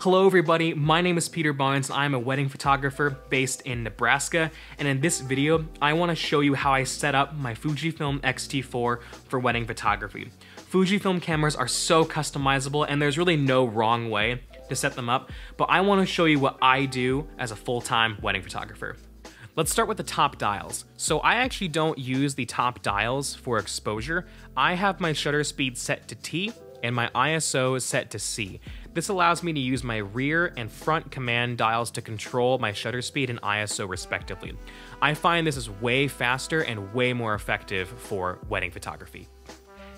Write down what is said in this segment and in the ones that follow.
Hello everybody, my name is Peter Barnes and I'm a wedding photographer based in Nebraska and in this video I want to show you how I set up my Fujifilm X-T4 for wedding photography. Fujifilm cameras are so customizable and there's really no wrong way to set them up, but I want to show you what I do as a full-time wedding photographer. Let's start with the top dials. So I actually don't use the top dials for exposure. I have my shutter speed set to T and my ISO is set to C. This allows me to use my rear and front command dials to control my shutter speed and ISO respectively. I find this is way faster and way more effective for wedding photography.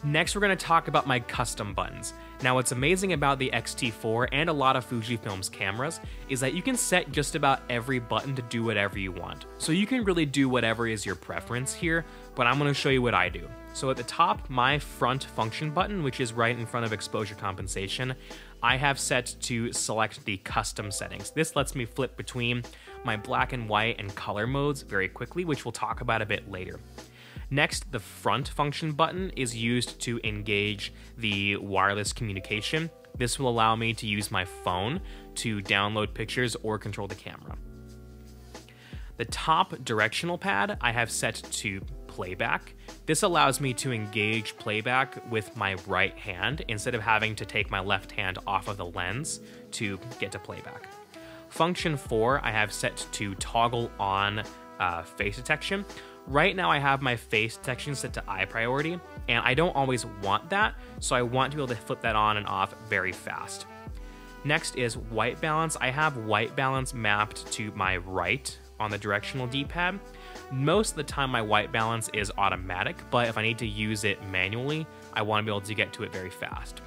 Next, we're going to talk about my custom buttons. Now, what's amazing about the X-T4 and a lot of Fujifilm's cameras is that you can set just about every button to do whatever you want. So you can really do whatever is your preference here, but I'm going to show you what I do. So at the top, my front function button, which is right in front of exposure compensation, I have set to select the custom settings. This lets me flip between my black and white and color modes very quickly, which we'll talk about a bit later. Next, the front function button is used to engage the wireless communication. This will allow me to use my phone to download pictures or control the camera. The top directional pad I have set to playback. This allows me to engage playback with my right hand instead of having to take my left hand off of the lens to get to playback. Function 4 I have set to toggle on uh, face detection. Right now I have my face detection set to eye priority, and I don't always want that, so I want to be able to flip that on and off very fast. Next is white balance. I have white balance mapped to my right on the directional D-pad. Most of the time my white balance is automatic, but if I need to use it manually, I want to be able to get to it very fast.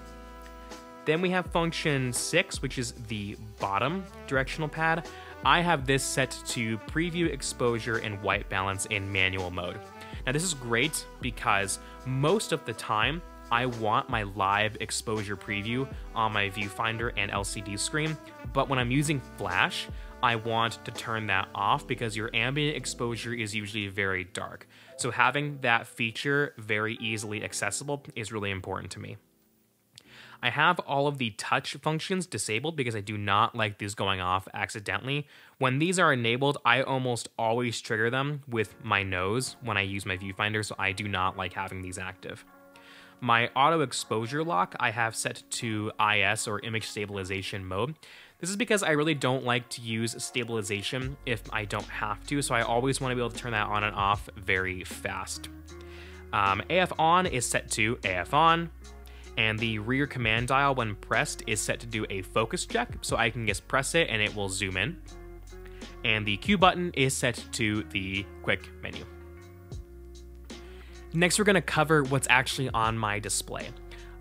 Then we have function 6, which is the bottom directional pad. I have this set to preview exposure and white balance in manual mode. Now this is great because most of the time I want my live exposure preview on my viewfinder and LCD screen, but when I'm using flash, I want to turn that off because your ambient exposure is usually very dark. So having that feature very easily accessible is really important to me. I have all of the touch functions disabled because I do not like these going off accidentally. When these are enabled, I almost always trigger them with my nose when I use my viewfinder, so I do not like having these active. My auto exposure lock I have set to IS or image stabilization mode. This is because I really don't like to use stabilization if I don't have to, so I always want to be able to turn that on and off very fast. Um, AF on is set to AF on, and the rear command dial when pressed is set to do a focus check, so I can just press it and it will zoom in. And the Q button is set to the quick menu. Next, we're going to cover what's actually on my display.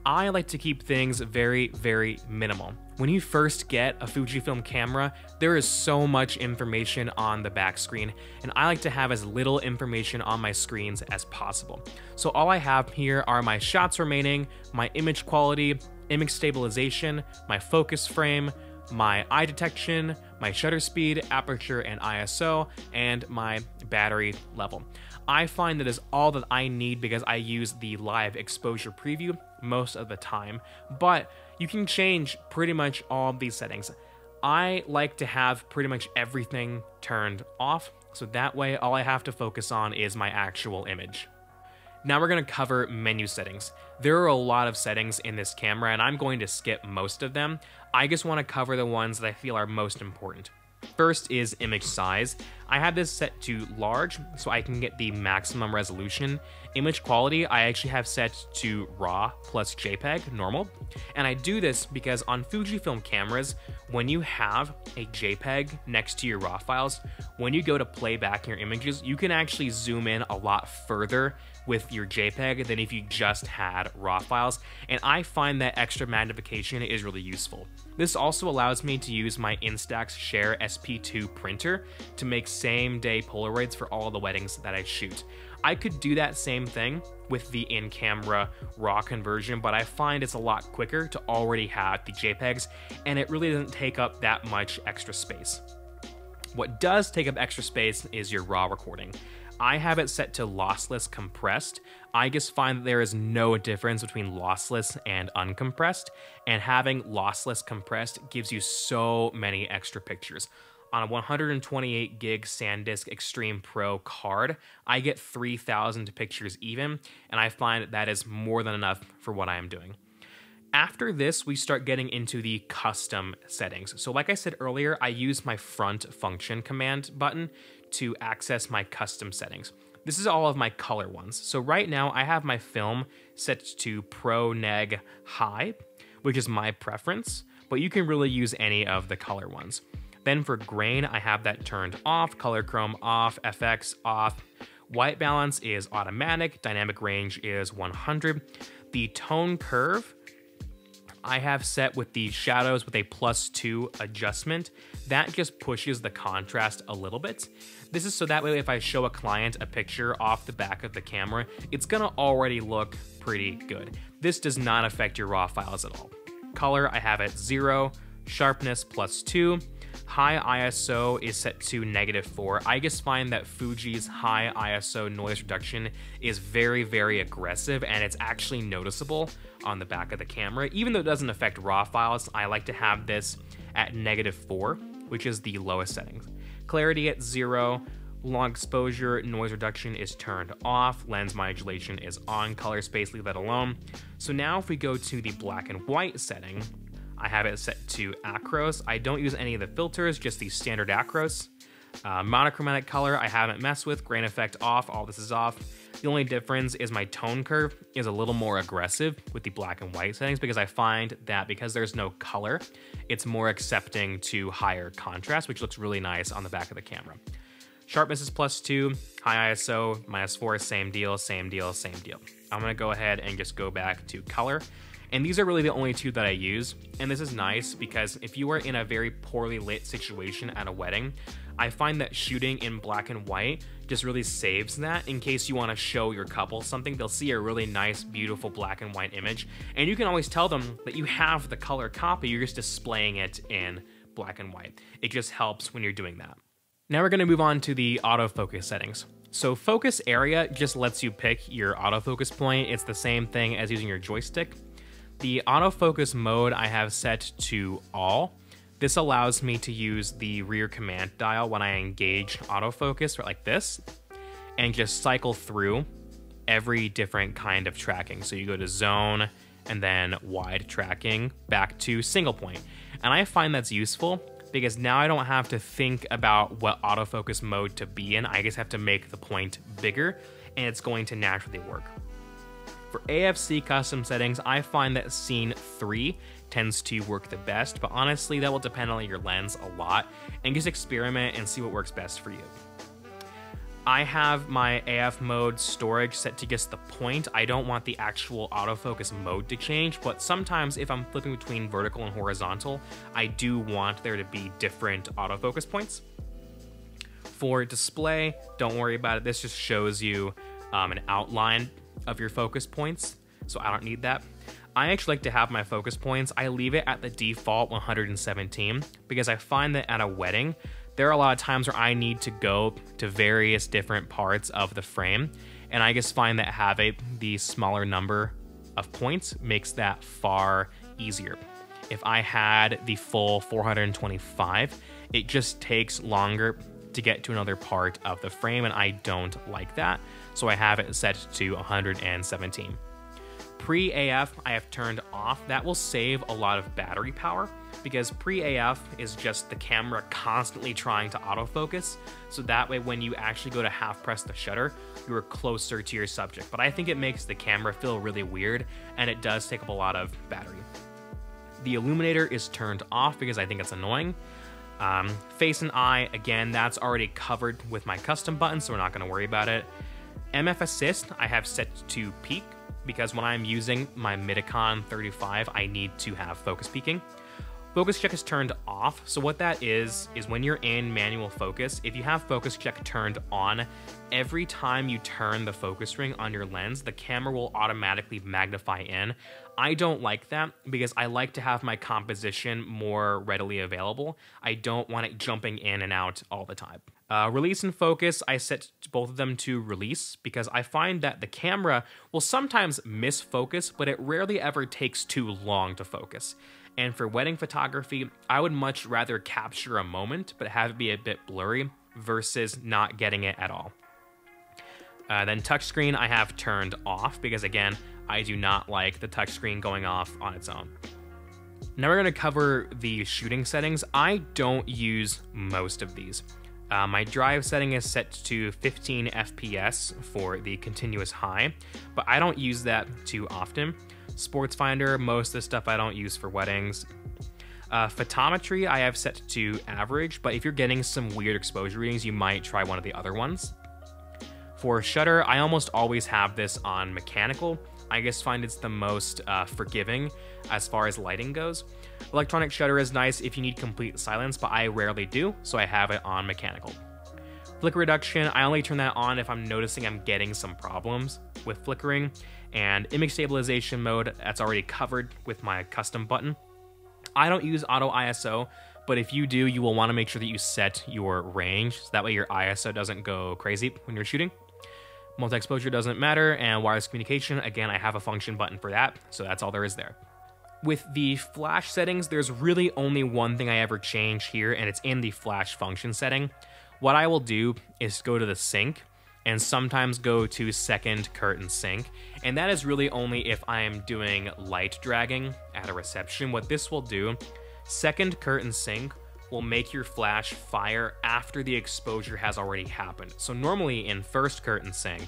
I like to keep things very, very minimal. When you first get a Fujifilm camera, there is so much information on the back screen, and I like to have as little information on my screens as possible. So all I have here are my shots remaining, my image quality, image stabilization, my focus frame, my eye detection, my shutter speed, aperture, and ISO, and my battery level. I find that is all that I need because I use the live exposure preview most of the time, but you can change pretty much all these settings. I like to have pretty much everything turned off, so that way all I have to focus on is my actual image. Now we're going to cover menu settings. There are a lot of settings in this camera and I'm going to skip most of them. I just want to cover the ones that I feel are most important. First is image size. I have this set to large so I can get the maximum resolution. Image quality I actually have set to RAW plus JPEG, normal. And I do this because on Fujifilm cameras, when you have a JPEG next to your RAW files, when you go to play back your images, you can actually zoom in a lot further with your JPEG than if you just had RAW files, and I find that extra magnification is really useful. This also allows me to use my Instax Share SP2 printer to make same day Polaroids for all the weddings that I shoot. I could do that same thing with the in-camera RAW conversion, but I find it's a lot quicker to already have the JPEGs, and it really doesn't take up that much extra space. What does take up extra space is your RAW recording. I have it set to lossless compressed. I just find that there is no difference between lossless and uncompressed, and having lossless compressed gives you so many extra pictures. On a 128 gig SanDisk Extreme Pro card, I get 3,000 pictures even, and I find that, that is more than enough for what I am doing. After this, we start getting into the custom settings. So like I said earlier, I use my front function command button to access my custom settings. This is all of my color ones. So right now I have my film set to Pro Neg High, which is my preference, but you can really use any of the color ones. Then for grain, I have that turned off, color chrome off, FX off, white balance is automatic, dynamic range is 100. The tone curve I have set with the shadows with a plus two adjustment. That just pushes the contrast a little bit. This is so that way if I show a client a picture off the back of the camera, it's gonna already look pretty good. This does not affect your raw files at all. Color, I have at zero, sharpness plus two, high ISO is set to negative 4. I just find that Fuji's high ISO noise reduction is very, very aggressive and it's actually noticeable on the back of the camera. Even though it doesn't affect RAW files, I like to have this at negative 4, which is the lowest settings. Clarity at 0, long exposure, noise reduction is turned off, lens modulation is on, color space, leave that alone. So now if we go to the black and white setting, I have it set to Acros. I don't use any of the filters, just the standard Acros. Uh, monochromatic color I haven't messed with, grain effect off, all this is off. The only difference is my tone curve is a little more aggressive with the black and white settings because I find that because there's no color, it's more accepting to higher contrast, which looks really nice on the back of the camera. Sharpness is plus two, high ISO, minus four, same deal, same deal, same deal. I'm gonna go ahead and just go back to color. And these are really the only two that I use. And this is nice because if you are in a very poorly lit situation at a wedding, I find that shooting in black and white just really saves that in case you want to show your couple something. They'll see a really nice, beautiful black and white image, and you can always tell them that you have the color copy, you're just displaying it in black and white. It just helps when you're doing that. Now we're going to move on to the autofocus settings. So focus area just lets you pick your autofocus point. It's the same thing as using your joystick. The autofocus mode I have set to all, this allows me to use the rear command dial when I engage autofocus like this and just cycle through every different kind of tracking. So you go to zone and then wide tracking back to single point. And I find that's useful because now I don't have to think about what autofocus mode to be in. I just have to make the point bigger and it's going to naturally work. For AFC custom settings, I find that scene 3 tends to work the best, but honestly, that will depend on your lens a lot, and just experiment and see what works best for you. I have my AF mode storage set to just the point. I don't want the actual autofocus mode to change, but sometimes if I'm flipping between vertical and horizontal, I do want there to be different autofocus points. For display, don't worry about it. This just shows you um, an outline of your focus points, so I don't need that. I actually like to have my focus points. I leave it at the default 117 because I find that at a wedding, there are a lot of times where I need to go to various different parts of the frame, and I just find that having the smaller number of points makes that far easier. If I had the full 425, it just takes longer to get to another part of the frame, and I don't like that, so I have it set to 117. Pre-AF I have turned off. That will save a lot of battery power because pre-AF is just the camera constantly trying to autofocus. So that way when you actually go to half press the shutter, you're closer to your subject. But I think it makes the camera feel really weird and it does take up a lot of battery. The illuminator is turned off because I think it's annoying. Um, face and eye, again, that's already covered with my custom button, so we're not gonna worry about it. MF Assist, I have set to peak because when I'm using my Mitakon 35, I need to have focus peaking. Focus check is turned off. So what that is, is when you're in manual focus, if you have focus check turned on, every time you turn the focus ring on your lens, the camera will automatically magnify in. I don't like that because I like to have my composition more readily available. I don't want it jumping in and out all the time. Uh, release and focus, I set both of them to release because I find that the camera will sometimes miss focus, but it rarely ever takes too long to focus. And for wedding photography, I would much rather capture a moment but have it be a bit blurry versus not getting it at all. Uh, then touchscreen I have turned off because again, I do not like the touchscreen going off on its own. Now we're to cover the shooting settings. I don't use most of these. Uh, my drive setting is set to 15 FPS for the continuous high, but I don't use that too often. Sports Finder, most of the stuff I don't use for weddings. Uh, photometry, I have set to average, but if you're getting some weird exposure readings, you might try one of the other ones. For shutter, I almost always have this on mechanical. I just find it's the most uh, forgiving as far as lighting goes. Electronic shutter is nice if you need complete silence, but I rarely do, so I have it on mechanical. Flicker reduction, I only turn that on if I'm noticing I'm getting some problems with flickering, and image stabilization mode, that's already covered with my custom button. I don't use auto ISO, but if you do, you will want to make sure that you set your range, so that way your ISO doesn't go crazy when you're shooting. Multi-exposure doesn't matter, and wireless communication, again, I have a function button for that, so that's all there is there. With the flash settings, there's really only one thing I ever change here, and it's in the flash function setting. What I will do is go to the sync and sometimes go to second curtain sync. And that is really only if I am doing light dragging at a reception. What this will do, second curtain sync will make your flash fire after the exposure has already happened. So normally in first curtain sync,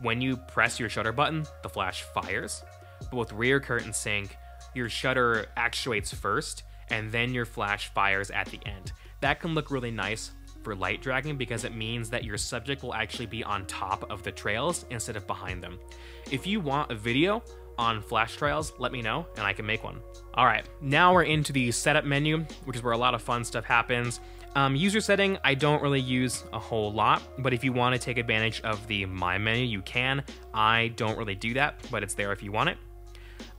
when you press your shutter button, the flash fires. But with rear curtain sync, your shutter actuates first and then your flash fires at the end. That can look really nice, for light dragging because it means that your subject will actually be on top of the trails instead of behind them. If you want a video on flash trails, let me know and I can make one. All right, now we're into the setup menu, which is where a lot of fun stuff happens. Um, user setting, I don't really use a whole lot, but if you want to take advantage of the My menu, you can. I don't really do that, but it's there if you want it.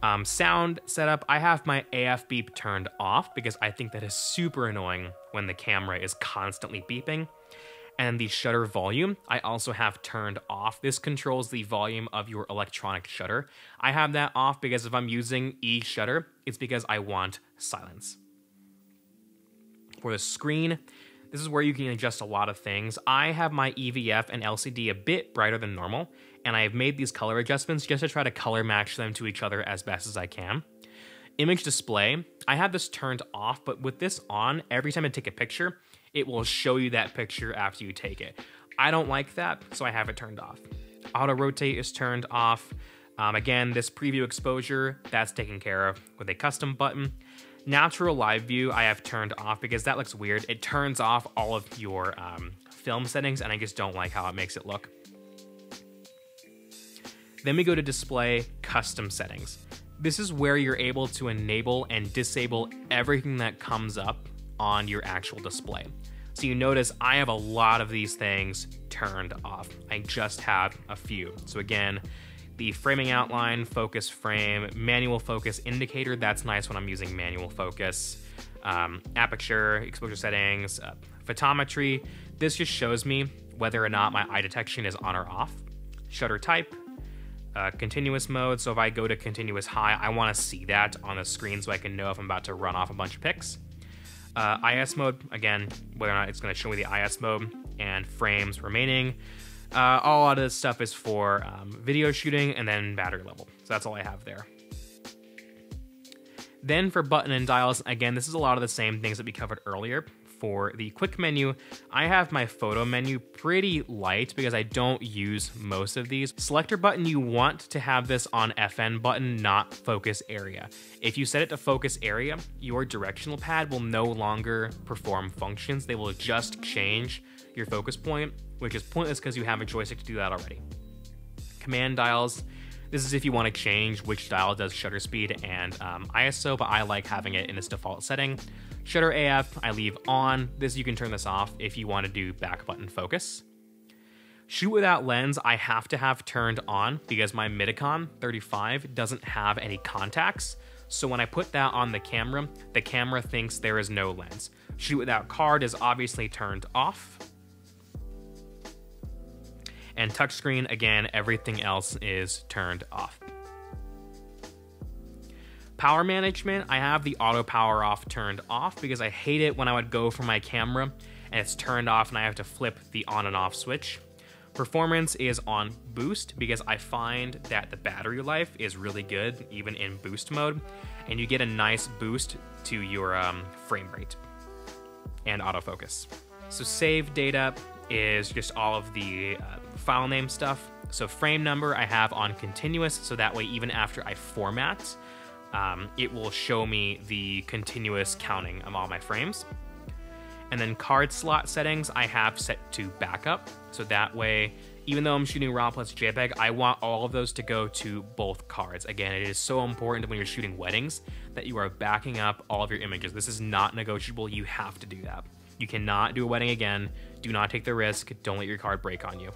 Um, sound setup, I have my AF beep turned off because I think that is super annoying when the camera is constantly beeping. And the shutter volume, I also have turned off. This controls the volume of your electronic shutter. I have that off because if I'm using e-shutter, it's because I want silence. For the screen, this is where you can adjust a lot of things. I have my EVF and LCD a bit brighter than normal, and I've made these color adjustments just to try to color match them to each other as best as I can. Image display, I have this turned off, but with this on, every time I take a picture, it will show you that picture after you take it. I don't like that, so I have it turned off. Auto rotate is turned off. Um, again, this preview exposure, that's taken care of with a custom button. Natural live view, I have turned off because that looks weird. It turns off all of your um, film settings, and I just don't like how it makes it look. Then we go to display custom settings. This is where you're able to enable and disable everything that comes up on your actual display. So you notice I have a lot of these things turned off. I just have a few. So again, the framing outline, focus frame, manual focus indicator, that's nice when I'm using manual focus. Um, aperture, exposure settings, uh, photometry. This just shows me whether or not my eye detection is on or off. Shutter type, uh, continuous mode. So if I go to continuous high, I want to see that on the screen so I can know if I'm about to run off a bunch of pics. Uh, IS mode, again, whether or not it's going to show me the IS mode and frames remaining. Uh, all of this stuff is for um, video shooting and then battery level. So that's all I have there. Then for button and dials, again, this is a lot of the same things that we covered earlier for the quick menu, I have my photo menu pretty light because I don't use most of these. Selector button, you want to have this on FN button, not focus area. If you set it to focus area, your directional pad will no longer perform functions. They will just change your focus point, which is pointless because you have a joystick to do that already. Command dials, This is if you want to change which dial does shutter speed and um, ISO, but I like having it in its default setting. Shutter AF, I leave on. This, you can turn this off if you want to do back button focus. Shoot without lens, I have to have turned on because my Mitakon 35 doesn't have any contacts. So when I put that on the camera, the camera thinks there is no lens. Shoot without card is obviously turned off. And touchscreen, again, everything else is turned off. Power management, I have the auto power off turned off because I hate it when I would go for my camera and it's turned off and I have to flip the on and off switch. Performance is on boost because I find that the battery life is really good even in boost mode and you get a nice boost to your um, frame rate and autofocus. So save data is just all of the uh, file name stuff. So frame number I have on continuous so that way even after I format um, it will show me the continuous counting of all my frames. And then card slot settings I have set to backup. So that way, even though I'm shooting RAW plus JPEG, I want all of those to go to both cards. Again, it is so important when you're shooting weddings that you are backing up all of your images. This is not negotiable. You have to do that. You cannot do a wedding again. Do not take the risk. Don't let your card break on you.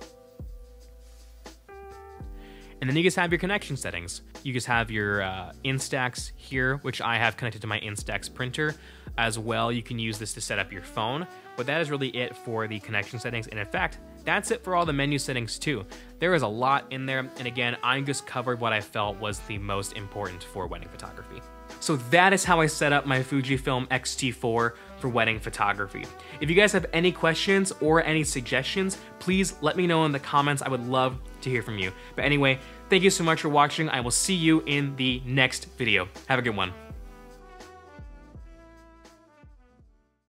And then you just have your connection settings. You just have your uh, Instax here, which I have connected to my Instax printer. As well, you can use this to set up your phone, but that is really it for the connection settings. And in fact, that's it for all the menu settings too. There is a lot in there, and again, I just covered what I felt was the most important for wedding photography. So that is how I set up my Fujifilm X-T4 for wedding photography. If you guys have any questions or any suggestions, please let me know in the comments. I would love to hear from you. But anyway, thank you so much for watching. I will see you in the next video. Have a good one.